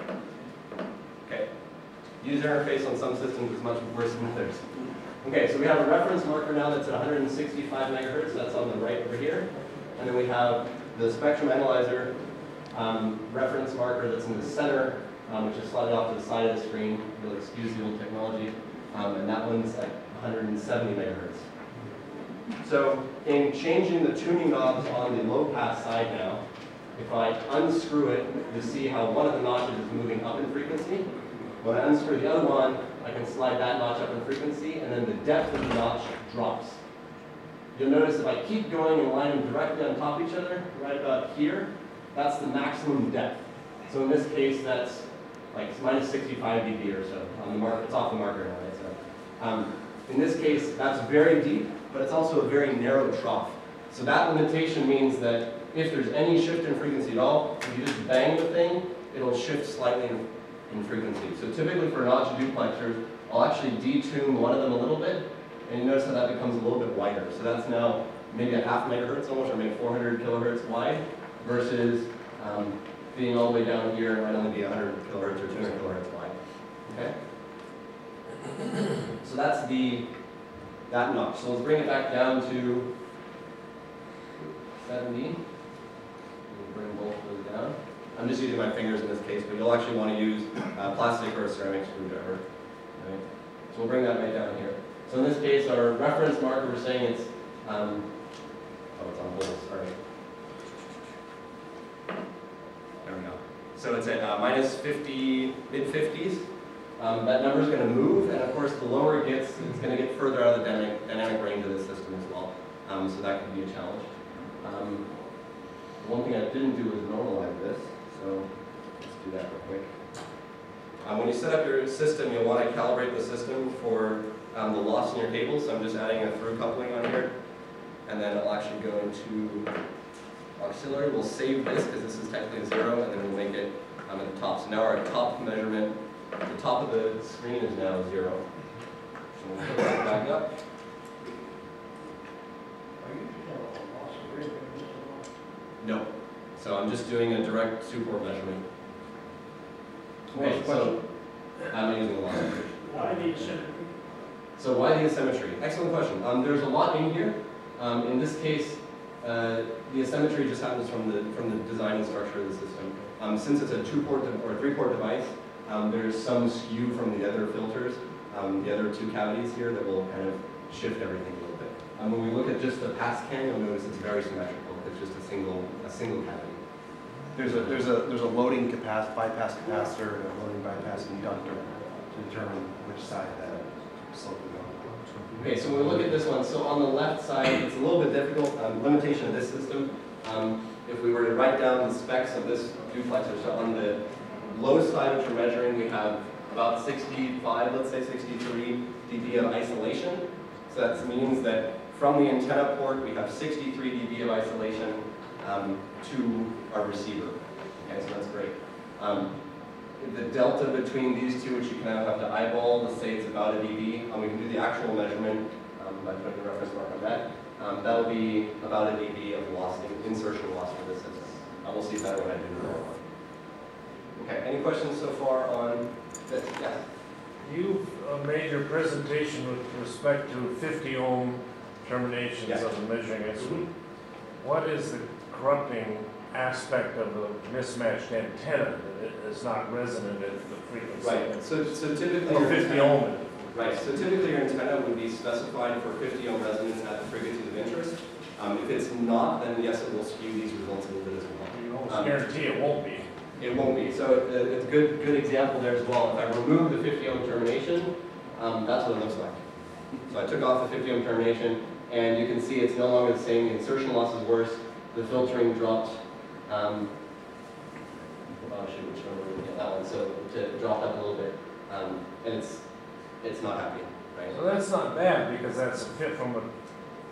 Okay. Okay. User interface on some systems is much worse than others. Okay, so we have a reference marker now that's at 165 megahertz, that's on the right over here. And then we have the spectrum analyzer um, reference marker that's in the center, um, which is slided off to the side of the screen. You'll excuse the old technology. Um, and that one's at 170 megahertz. So in changing the tuning knobs on the low pass side now, if I unscrew it, you see how one of the notches is moving up in frequency. When I unscrew the other one, I can slide that notch up in frequency, and then the depth of the notch drops. You'll notice if I keep going and line them directly on top of each other, right about here, that's the maximum depth. So in this case, that's like minus 65 dB or so on the mark. It's off the marker now, right? So, um, in this case, that's very deep, but it's also a very narrow trough. So that limitation means that if there's any shift in frequency at all, if you just bang the thing, it'll shift slightly in, frequency. So typically for notch duplexers, I'll actually detune one of them a little bit, and you notice how that becomes a little bit wider. So that's now maybe a half megahertz almost, or maybe 400 kilohertz wide, versus um, being all the way down here, it might only be 100 kilohertz or 200 kilohertz wide. Okay? So that's the, that notch. So let's bring it back down to 70. We'll bring both of those down. I'm just using my fingers in this case, but you'll actually want to use uh, plastic or a ceramic screwdriver. Right? So we'll bring that right down here. So in this case, our reference marker, we're saying it's, um, oh, it's on hold, sorry. There we go. So it's at uh, minus 50, mid 50s. Um, that number is going to move, and of course, the lower it gets, it's going to get further out of the dynamic, dynamic range of the system as well. Um, so that could be a challenge. Um, one thing I didn't do was normalize this, so let's do that real quick. Um, when you set up your system, you'll want to calibrate the system for um, the loss in your cables. So I'm just adding a through coupling on here, and then I'll actually go into auxiliary. We'll save this because this is technically zero, and then we'll make it um, at the top. So now our top measurement, the top of the screen is now zero. So we'll put that back up. Are you just a loss of rate there, Mr. Long? No. So I'm just doing a direct two-port measurement. Okay, so I'm using meter. Why the asymmetry? So why the asymmetry? Excellent question. Um, there's a lot in here. Um, in this case, uh, the asymmetry just happens from the from the design and structure of the system. Um, since it's a two-port or three-port device, um, there's some skew from the other filters, um, the other two cavities here that will kind of shift everything a little bit. Um, when we look at just the pass can, you'll notice it's very symmetrical. It's just a single a single cavity. There's a, there's a, there's a loading capac, bypass capacitor and a loading bypass inductor to determine which side that slope is on. Okay, so when we look at this one, so on the left side, it's a little bit difficult, um, limitation of this system. Um, if we were to write down the specs of this duplexer, so on the low side which we're measuring, we have about 65, let's say 63 dB of isolation. So that means that from the antenna port, we have 63 dB of isolation um, to our receiver. Okay, so that's great. Um, the delta between these two, which you kind of have to eyeball, let's say it's about a dB, we can do the actual measurement um, by putting a reference mark on that. Um, that will be about a dB of loss, insertion loss for this system. I will see better when I do the. Okay, any questions so far on this? Yes? You've uh, made your presentation with respect to 50 ohm terminations Yes. of the measuring instrument. What is the corrupting aspect of the mismatched antenna that it is not resonant at the frequency? Right, so, so typically. Or your 50 antenna- ohm. Right, so typically your antenna would be specified for 50 ohm resonance at the frequencies of interest. Um, if it's not, then yes, it will skew these results a little bit as well. You almost Um, guarantee it won't be. It won't be. So uh, it's a good, good example there as well. If I remove the 50 ohm termination, um, that's what it looks like. So I took off the 50 ohm termination, and you can see it's no longer the same. The insertion loss is worse. The filtering dropped. Um, oh shoot, which one? we- Yeah, that one. So it dropped up a little bit, um, and it's it's not happy, right? So that's not bad because that's a fit from a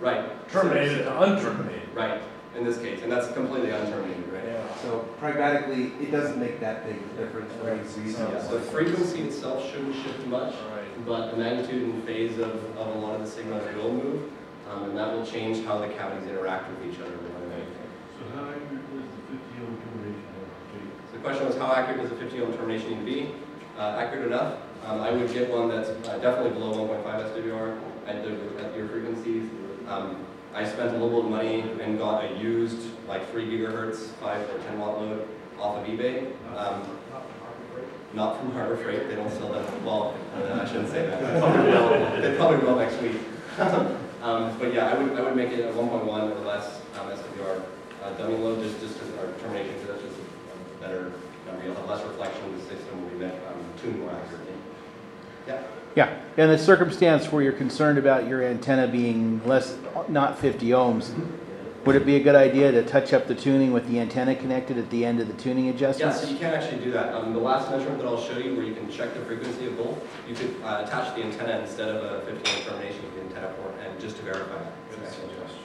Right. terminated to unterminated. Right. In this case, and that's completely unterminated? Yeah. So pragmatically, it doesn't make that big of a difference for Right. these reasons. Yeah, so the frequency itself shouldn't shift much. All right. But the magnitude and phase of, of a lot of the signals will move, um, and that will change how the cavities interact with each other. So how accurate is the fifty ohm termination So the question was how accurate does a 50 ohm termination need to be? Uh, accurate enough. Um, I would get one that's uh, definitely below 1.5 SWR at, the, at your frequencies. Um, I spent a little bit of money and got a used like 3 gigahertz 5 or 10 watt load off of eBay. Um, not from Harbor Freight, they don't sell them, well, uh, I shouldn't say that, they probably will, they probably will next week. Um, but yeah, I would, I would make it a one point one or less, um, SWR, uh, dummy load, just, just because our termination, because that's just a better number, you'll have less reflection, the system will be, met- um, tuned more accurately. Yeah, Yeah, in the circumstance where you're concerned about your antenna being less, not 50 ohms, would it be a good idea to touch up the tuning with the antenna connected at the end of the tuning yeah, so you can actually do that, um, the last measurement that I'll show you, where you can check the frequency of both, you could, uh, attach the antenna instead of a fifteen ohm termination to the antenna port, and just to verify. Good suggestion.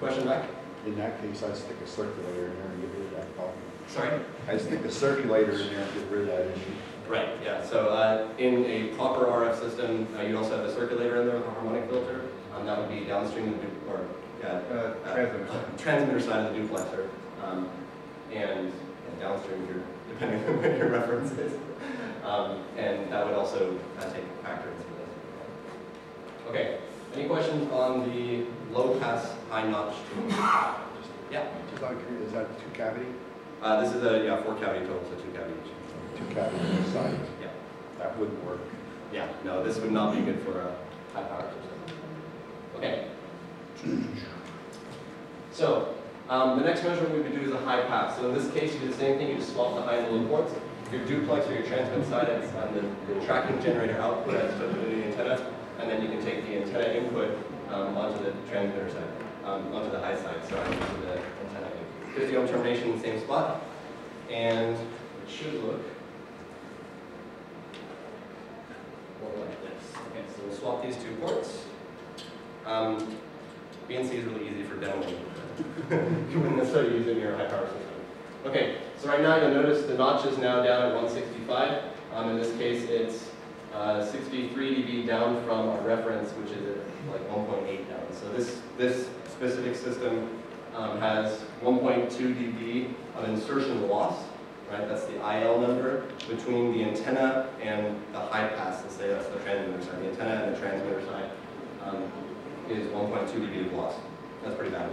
Question back? In that case, I'd stick a circulator in there and get rid of that problem. Sorry? I'd stick the circulator in there and get rid of that issue. Right, yeah, so uh, in a proper RF system, uh, you also have a circulator in there with a harmonic filter. Um, That would be downstream of the, du- or, yeah, Uh, transmitter. transmitter side of the duplexer. Um, And and downstream here, depending on what your reference is. Um, And that would also uh, take a factor into this. Okay, any questions on the low pass, high notch? Yeah, Just out of curiosity, is that two cavity? uh, this is a, yeah, four cavity total, so two cavity each. Two cavity side? Yeah. That wouldn't work. Yeah, no, this would not be good for a high power system. Okay. So, um, the next measurement we would do is a high pass. So in this case, you do the same thing, you just swap the high and low ports. Your duplex or your transmit side is on the, the tracking generator output as to the antenna, and then you can take the antenna input um, onto the transmitter side, um, onto the high side, sorry, onto the antenna. 50 ohm termination in the same spot, and it should look more like this. Okay, so we'll swap these two ports. Um, BNC is really easy for demoing. You wouldn't necessarily use it in your high power system. Okay, so right now you'll notice the notch is now down at 165. Um, in this case, it's uh, 63 dB down from our reference, which is like 1.8 down. So this, this specific system um, has 1.2 dB of insertion loss, right? That's the IL number between the antenna and the high pass, let's say that's the transmitter side. The antenna and the transmitter side um, is 1.2 dB of loss. That's pretty bad.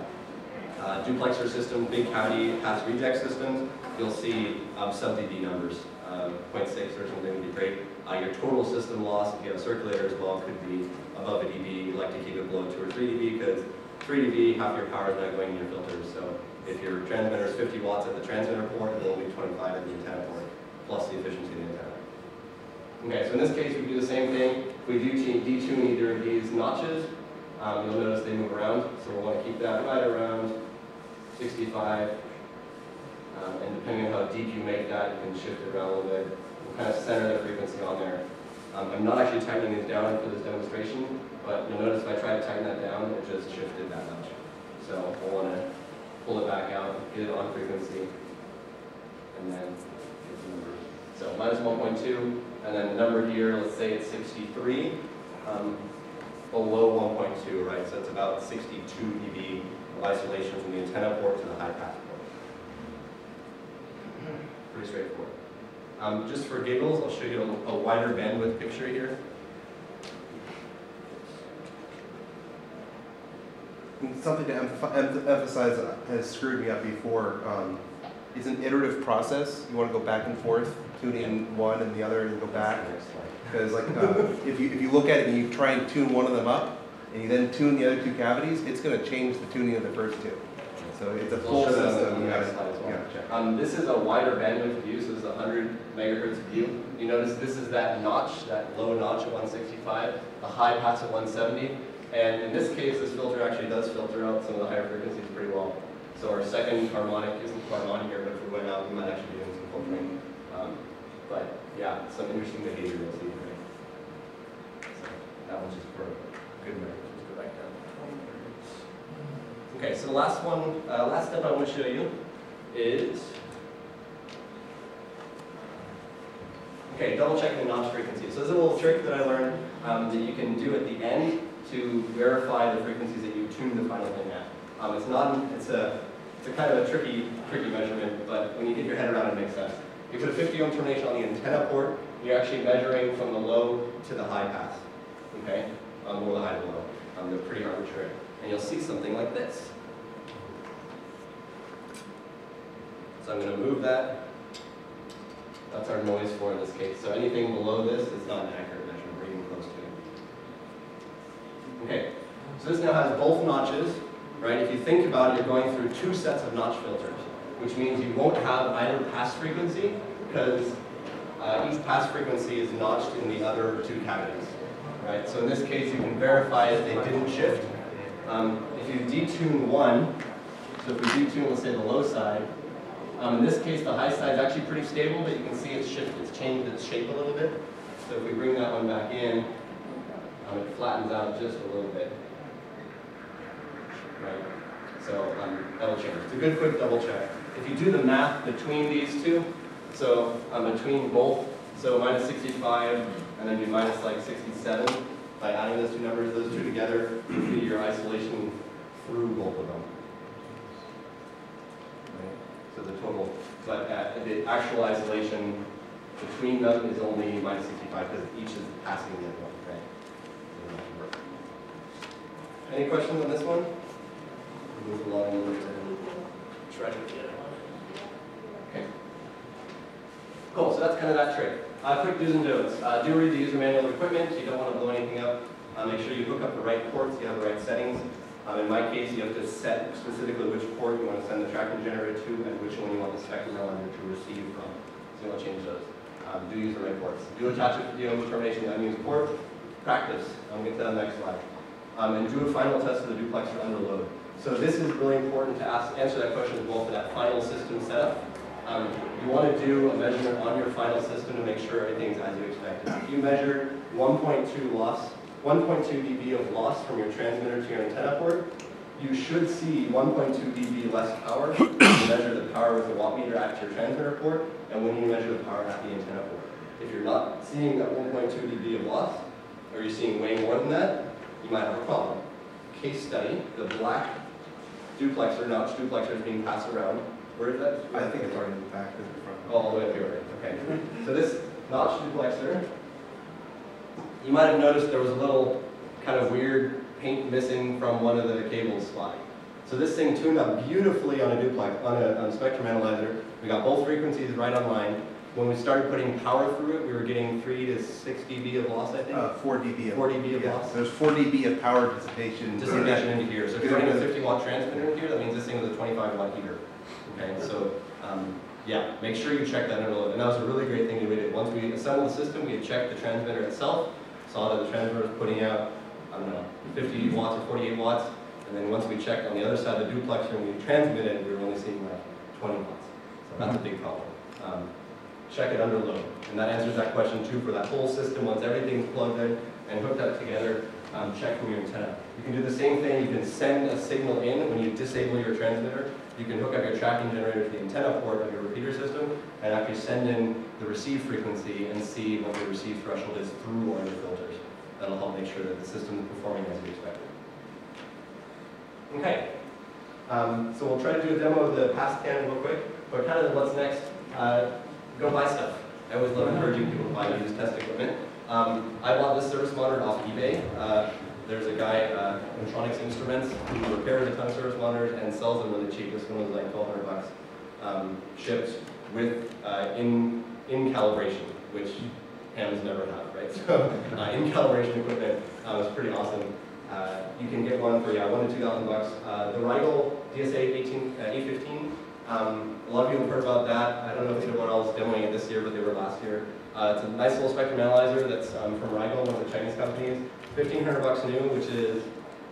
Uh, duplexer system, big cavity pass reject systems, you'll see um, sub dB numbers. Um, 0.6 or something would be great. Uh, your total system loss, if you have a circulator as well, could be above a dB. You like to keep it below 2 or 3 dB because 3 dB, half your power is not going in your filters. So if your transmitter is 50 watts at the transmitter port, it will be 25 at the antenna port, plus the efficiency of the antenna. Okay, so in this case, we do the same thing. We do detune either of these notches. Um, you'll notice they move around, so we'll want to keep that right around 65. Um, and depending on how deep you make that, you can shift it around a little bit. We'll kind of center the frequency on there. Um, I'm not actually tightening these down for this demonstration, but you'll notice if I try to tighten that down, it just shifted that much. So we'll want to pull it back out, get it on frequency, and then get the numbers. So minus 1.2, and then the number here, let's say it's 63, um, below 1.2, right? So it's about 62 dB of isolation from the antenna port to the high pass port. Pretty straightforward. Um, just for giggles, I'll show you a, a wider bandwidth picture here. And Something to emph- emph- emphasize that has screwed me up before, um, it's an iterative process. You want to go back and forth, tune in one and the other and go back. Because like, uh, if you, if you look at it and you try and tune one of them up, and you then tune the other two cavities, it's gonna change the tuning of the first two. So it's a We'll full show that on system, the you next gotta, slide as well. you. Um, this is a wider bandwidth view, so this is a 100 megahertz view. You notice this is that notch, that low notch at 165, the high pass at 170. And in this case, this filter actually does filter out some of the higher frequencies pretty well. So our second harmonic isn't quite on here, but if we went out, we might actually be doing some filtering. Um, but yeah, some interesting behavior you'll see here. So that one's just for a good go back down. Okay, so the last one, uh, last step I want to show you is, okay, double checking the notch frequency. So this is a little trick that I learned um, that you can do at the end to verify the frequencies that you tune the final thing at. Um, it's not, it's a, it's a kind of a tricky, tricky measurement, but when you get your head around it, it makes sense. You put a 50 ohm termination on the antenna port, you're actually measuring from the low to the high pass, okay? Um, or the high to low. Um, they're pretty arbitrary. And you'll see something like this. So I'm going to move that. That's our noise floor in this case. So anything below this is not an accurate measurement, or even close to it. Okay, so this now has both notches, right? If you think about it, you're going through two sets of notch filters, which means you won't have either pass frequency, because uh, each pass frequency is notched in the other two cavities, right? So in this case, you can verify that they didn't shift. Um, if you detune one, so if we detune, let's say, the low side, um, in this case, the high side is actually pretty stable, but you can see it's shifted, it's changed its shape a little bit. So if we bring that one back in, um, it flattens out just a little bit. Right? So um, that'll change. It's a good quick double check. If you do the math between these two, so um, between both, so minus 65 and then do minus like 67, by adding those two numbers, those two together, you be your isolation through both of them. Right? So the total, but uh, the actual isolation between them is only minus 65 because each is passing the other one, right? So that should work. Any questions on this one? Move along a little bit. Try to get it. Okay. Cool, so that's kind of that trick. Uh, quick do's and don'ts. Uh, do read the user manual of equipment. You don't want to blow anything up. Uh, make sure you hook up the right ports, you have the right settings. Um, in my case, you have to set specifically which port you want to send the tracking generator to and which one you want the spectrum analyzer to receive from. So you want to change those. Um, do use the right ports. Do attach a video termination to unused port. Practice. I'll get to that the next slide. Um, and do a final test of the duplexer under load. So this is really important to ask, answer that question as well for that final system setup. Um, you want to do a measurement on your final system to make sure everything's as you expected. If you measure 1.2 loss, 1.2 dB of loss from your transmitter to your antenna port, you should see 1.2 dB less power when you measure the power with the wattmeter at your transmitter port and when you measure the power at the antenna port. If you're not seeing that 1.2 dB of loss, or you're seeing way more than that, you might have a problem. Case study, the black duplexer, notch duplexer is being passed around. Where is that? I think it's already in the back of the front. Oh, all the way up here, right? Okay. So this notch duplexer, you might have noticed there was a little kind of weird paint missing from one of the cables slide. So this thing tuned up beautifully on a duplex, on a, on a spectrum analyzer. We got both frequencies right on line. When we started putting power through it, we were getting 3 to 6 dB of loss, I think. Uh, four dB of. 4 dB of yeah, loss. There's four dB of power dissipation. Dissipation into here. So if you're running a 50 watt transmitter in here, that means this thing is a 25 watt heater. Okay, so um, yeah, make sure you check that load. And that was a really great thing that we did. Once we assembled the system, we had checked the transmitter itself, saw that the transmitter was putting out, I don't know, 50 watts or 48 watts. And then once we checked on the other side of the duplexer and we transmitted, we were only seeing like 20 watts. So that's a big problem. Um, check it under load. And that answers that question too for that whole system. Once everything's plugged in and hooked up together, um, check from your antenna. You can do the same thing. You can send a signal in when you disable your transmitter. You can hook up your tracking generator to the antenna port of your repeater system and actually send in the receive frequency and see what the receive threshold is through one of your filters. That'll help make sure that the system is performing as you expected. Okay. Um, so we'll try to do a demo of the pass scan real quick, but kind of what's next, uh, go buy stuff. I always love encouraging people to buy used test equipment. Um, I bought this service monitor off eBay. Uh, there's a guy, uh, Intronics Instruments, who repairs a ton of service monitors and sells them really cheap. This one was like 1,200 bucks, um, shipped with uh, in in calibration, which hams never have, right? So uh, in calibration equipment uh, was pretty awesome. Uh, you can get one for yeah, one to two thousand bucks. Uh, the Rigol DSA 18, uh, 815. Um, a lot of people have heard about that. I don't know if anyone else demoing it this year, but they were last year. Uh, it's a nice little spectrum analyzer that's um, from Rigol, one of the Chinese companies. 1500 bucks new, which is,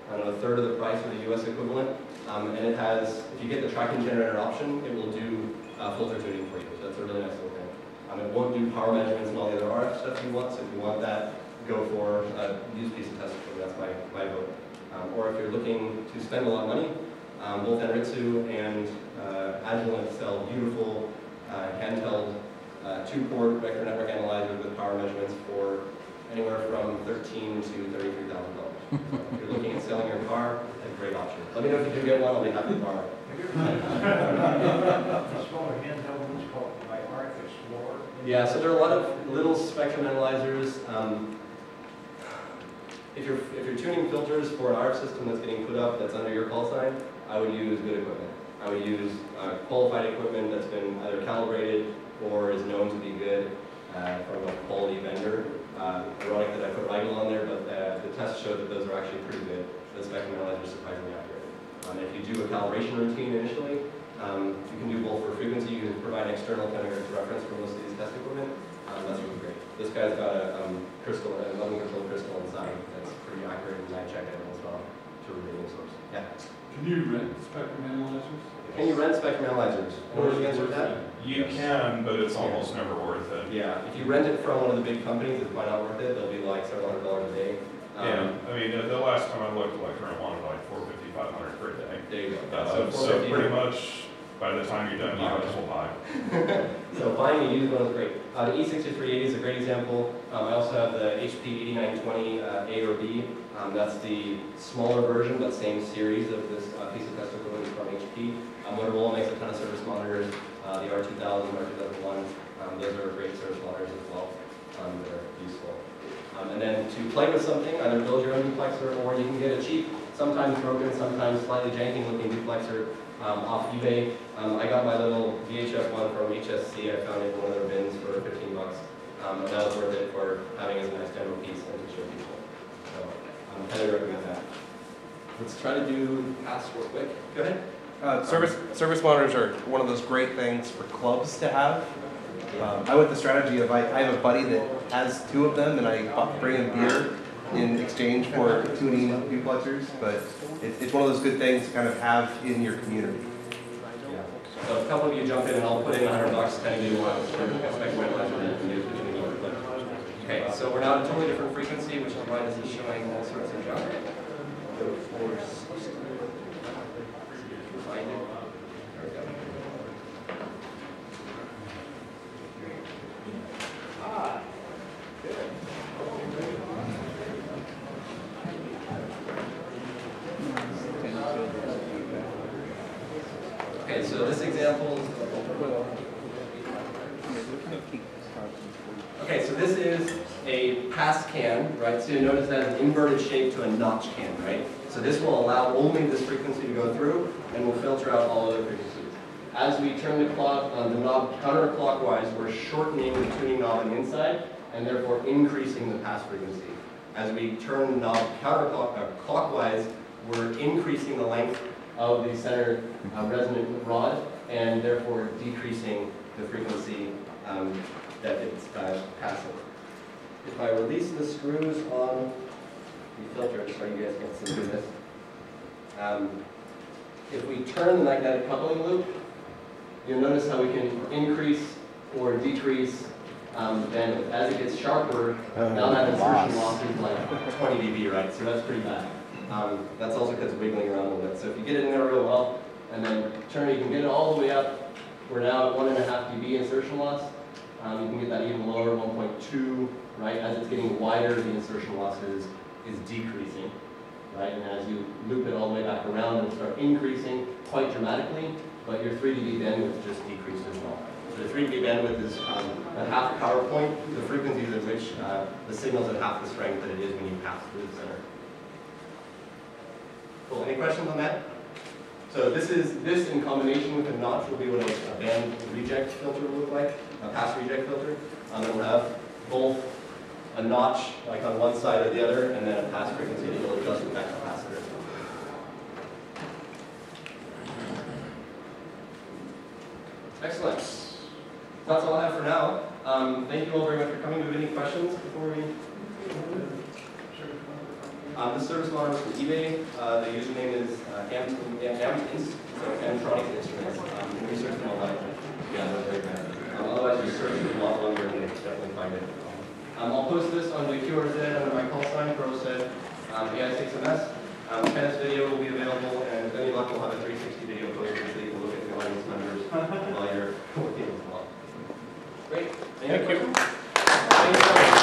I don't know, a third of the price of the US equivalent. Um, and it has, if you get the tracking generator option, it will do uh, filter tuning for you. So that's a really nice little thing. Um, it won't do power measurements and all the other RF stuff you want. So if you want that, go for a used piece of test equipment. That's my, my vote. Um, or if you're looking to spend a lot of money, um, both Anritsu and uh, Agilent sell beautiful uh, handheld uh, two-port vector network analyzers with power measurements for anywhere from thirteen to thirty-three thousand dollars. So if you're looking at selling your car, a great option. Let me know if you do get one. I'll be happy to borrow. it. Small handheld, what's call it my RF Explorer. Yeah, so there are a lot of little spectrum analyzers. Um, if you're if you're tuning filters for an RF system that's getting put up that's under your call sign, I would use good equipment. I would use uh, qualified equipment that's been either calibrated or is known to be good uh, from a quality vendor. Uh, ironic that I put Rigol on there, but uh, the tests showed that those are actually pretty good. The spectrum analyzer is surprisingly accurate. Um, if you do a calibration routine initially, um, you can do both for frequency. You can provide an external tenometer reference for most of these test equipment. Um, that's really great. This guy's got a um, crystal, a loving crystal crystal inside that's pretty accurate and I check it as well to a reading source. Yeah. Can you rent spectrum analyzers? Can you rent spectrum analyzers? What was the answer to that? You can, but it's almost never worth it. Yeah, if you rent it from one of the big companies, it's quite not worth it. They'll be like several hundred dollars a day. Um, Yeah, I mean, the- the last time I looked, like current one, like four fifty, five hundred per day. There you go. Uh, So 450 pretty much, by the time you're done, you might as well buy. So buying a used one is great. Uh, the E6380 is a great example. Um, I also have the HP 8920 uh, A or B. Um, that's the smaller version, but same series of this uh, piece of test equipment from HP. Um, Motorola makes a ton of service monitors. Uh, the R2000, R2001, um, those are great service monitors as well. Um, they're useful. Um, and then to play with something, either build your own duplexer or you can get a cheap, sometimes broken, sometimes slightly janky looking duplexer um, off eBay. Um, I got my little VHF one from HSC. I found it in one of their bins for 15 bucks. Um, and that was worth it for having as a nice demo piece and to show people. So um, highly recommend that. Let's try to do pass real quick. Go ahead. Uh, service, service monitors are one of those great things for clubs to have. Um, I went the strategy of, I, I have a buddy that has two of them and I bought- bring him beer in exchange for tuning duplexers, but it, it's one of those good things to kind of have in your community. Yeah. So a couple of you jump in and I'll put in 100 bucks, kind of give you one for spectrum analyzer that you can use between each clip. Okay, so we're now at a totally different frequency, which is why this is showing all sorts of junk. Find it. There we go. Ah, good. Okay, so this example, okay, so this is a pass can, right? So you notice that has an inverted shape to a notch can, right? So this will allow only this frequency to go through and will filter out all other frequencies. As we turn the clock, uh, the knob counterclockwise, we're shortening the tuning knob on the inside and therefore increasing the pass frequency. As we turn the knob counterclockwise, we're increasing the length of the center uh, resonant rod and therefore decreasing the frequency um, that it's uh, passing. If I release the screws on the filter, so you guys can see this, um, if we turn the magnetic coupling loop, you'll notice how we can increase or decrease um, the bandwidth. As it gets sharper, now that insertion loss is like 20 dB, right? So that's pretty bad. Um, that's also because it's wiggling around a little bit. So if you get it in there real well, and then turn it, you can get it all the way up. We're now at one and a half dB insertion loss. Um, you can get that even lower, 1.2, right? As it's getting wider, the insertion loss is, is decreasing, right? And as you loop it all the way back around, it'll start increasing quite dramatically, but your 3 dB bandwidth just decreased as well. The 3 dB bandwidth is um, at half power point, the frequencies at which uh, the signal's at half the strength that it is when you pass through the center. Cool, any questions on that? So this is, this in combination with a notch will be what a band reject filter will look like, a pass reject filter. Um, it will have both a notch, like on one side or the other, and then a pass frequency that will adjust with that capacitor. Excellent. That's all I have for now. Um, thank you all very much for coming. Do we have any questions before we? Um, the service model is from eBay. Uh, the username is uh, Am, Am, Am, so Amtronic Instruments. Um, you can research them online. Yeah, they're very good. Um, otherwise, you search for a lot longer and you can definitely find it. Um, I'll post this on the QRZ under my call sign, ProSed, um, AI6MS. Um, Kenneth's video will be available, and any luck, we'll have a 360 video posted so you can look at the audience members while Great. Thank, Thank you. you.